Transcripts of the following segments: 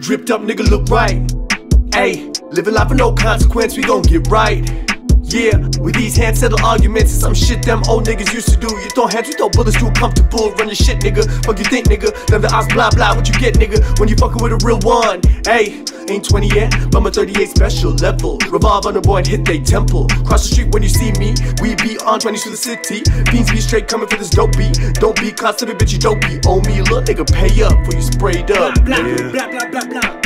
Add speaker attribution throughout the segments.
Speaker 1: dripped up nigga look right. Ayy, living life with no consequence, we gon' get right. Yeah, with these hand settled arguments some shit them old niggas used to do. You throw hands, you throw bullets too comfortable. Run your shit, nigga. Fuck you think, nigga. Them the eyes, blah blah. What you get, nigga? When you fucking with a real one. Hey, ain't 20 yet, but I'm a 38 special level. Revolve on the boy and hit they temple. Cross the street when you see me. We be on 20s to the city. Beans be straight coming for this dope beat. Don't be constantly bitch, you dopey. Owe me a little nigga, pay up for you sprayed up.
Speaker 2: Blah, blah,
Speaker 1: Yeah.
Speaker 2: blah, blah, blah, blah.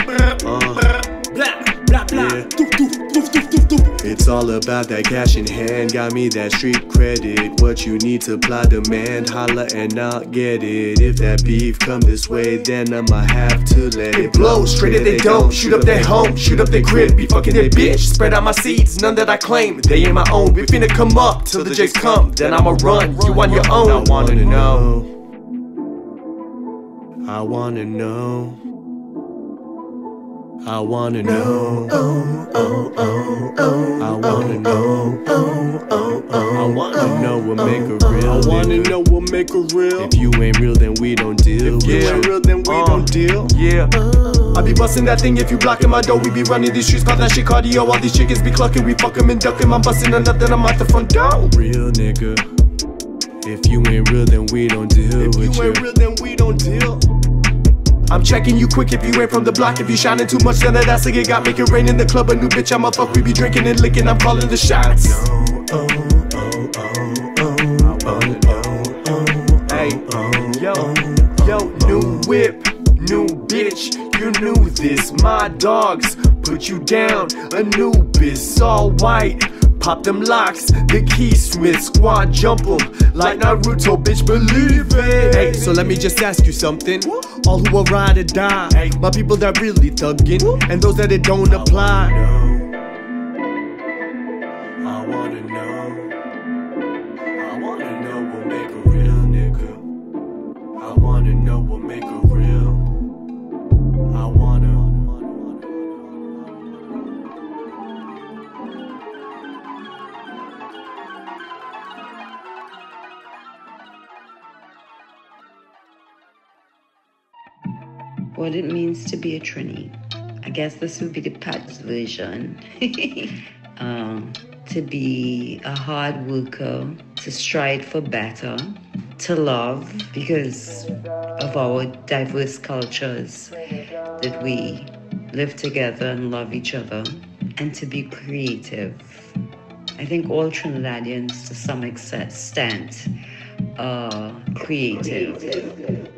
Speaker 1: All about that cash in hand. Got me that street credit. What you need to apply demand. Holla and I'll get it. If that beef come this way, then I'ma have to let it blow. Straight if they don't. Shoot up their home. Shoot up their crib. Be fucking their bitch. Spread out my seeds. None that I claim. They ain't my own. We finna come up till the Jakes come. Then I'ma run. You on your own. I wanna know. I wanna know. I wanna know. Oh, oh, oh, oh. I wanna know. Oh, oh, oh. I wanna know what make a real.
Speaker 2: I wanna know what make a real.
Speaker 1: If you ain't real, then we don't deal.
Speaker 2: If you ain't real, then we
Speaker 1: Uh,
Speaker 2: don't deal.
Speaker 1: Yeah. I be busting that thing if you blocking my door. We be running these streets, call that shit cardio. All these chickens be clucking, we fuck 'em and duck 'em. I'm busting a nut, then I'm out the front door. Real nigga. If you ain't real, then we don't deal
Speaker 2: If
Speaker 1: with
Speaker 2: you ain't real, then we don't deal.
Speaker 1: I'm checking you quick if you ain't from the block. If you shining too much, then that ass get got. Make it rain in the club. A new bitch, I'ma fuck. We be drinking and licking. I'm calling the shots. Oh, oh, oh, hey, yo, yo, new whip, new bitch. You knew this, my dogs put you down. Anubis, all white. Pop them locks, the key Smith squad jump 'em like Naruto, bitch, believe it. Hey, so let me just ask you something. All who will ride or die, my people that really thuggin', and those that it don't apply.
Speaker 3: What it means to be a Trini. I guess this would be the Pat's version. um, to be a hard worker, to strive for better, to love because of our diverse cultures that we live together and love each other, and to be creative. I think all Trinidadians, to some extent, are creative.